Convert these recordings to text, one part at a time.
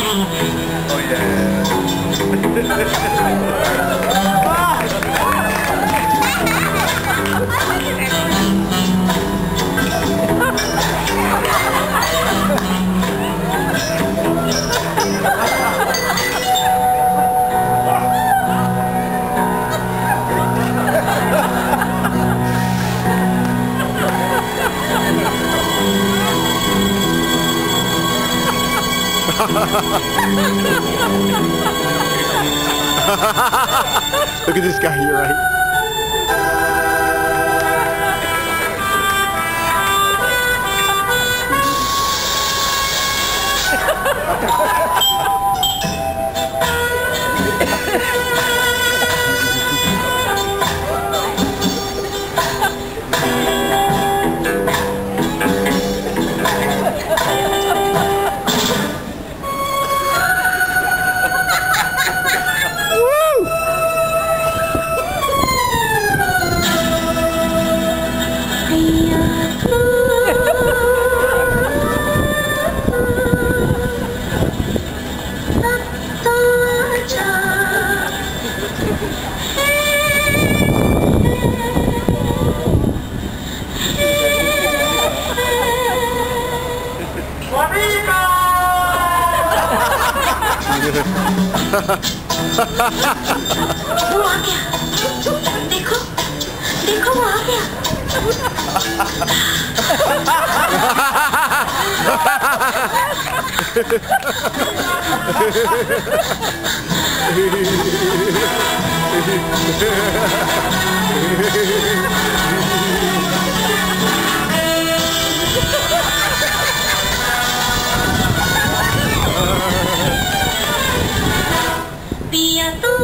Oh yeah. Look at this guy, you're right. वो आ गया देखो देखो वो आ गया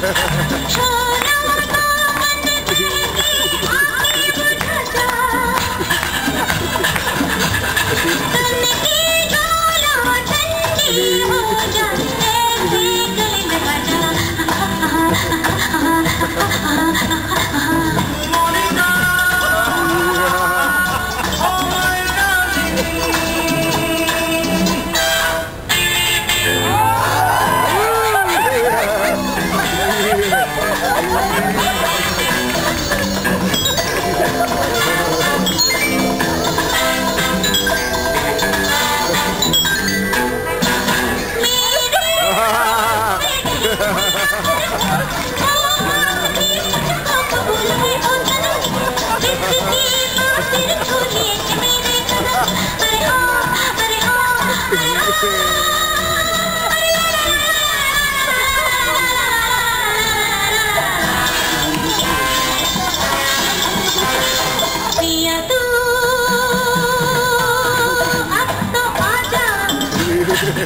哈 哈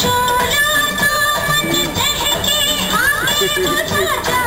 चोला तो मन दहके आए बुझा जा।